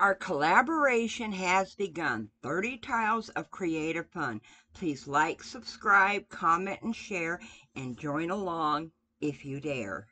Our collaboration has begun. 30 Tiles of Creative Fun. Please like, subscribe, comment, and share, and join along if you dare.